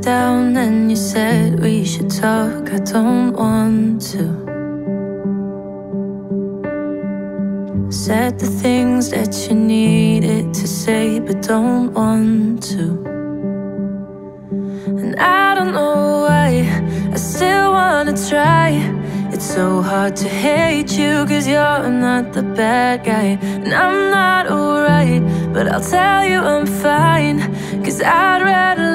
down and you said we should talk. I don't want to. Said the things that you needed to say, but don't want to. And I don't know why, I still wanna try. It's so hard to hate you, cause you're not the bad guy. And I'm not alright, but I'll tell you I'm fine. Cause I'd rather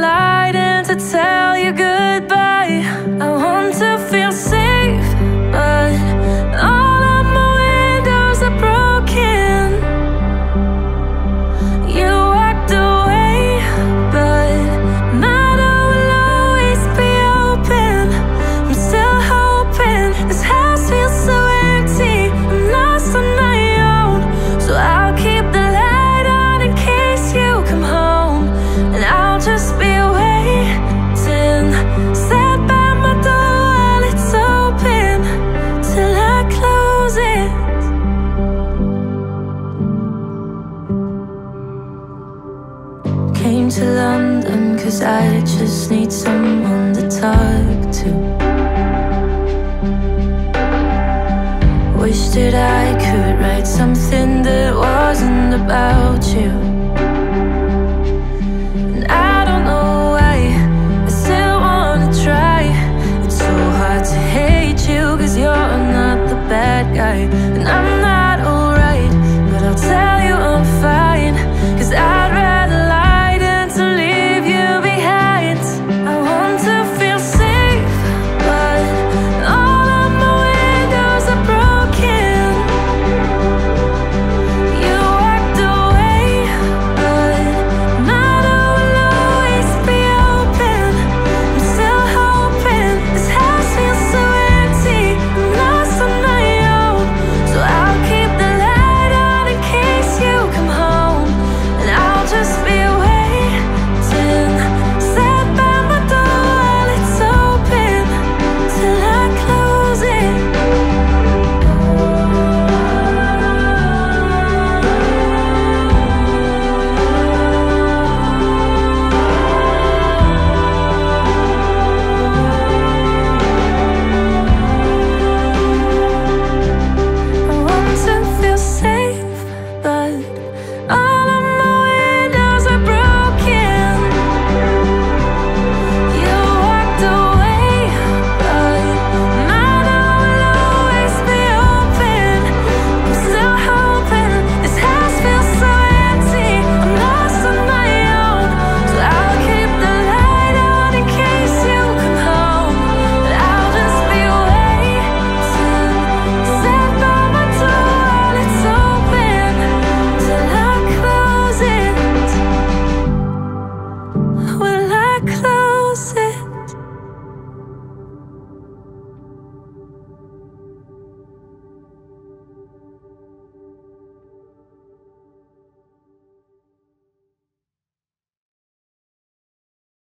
Came to London cause I just need someone to talk to. Wish that I could write something that wasn't about you.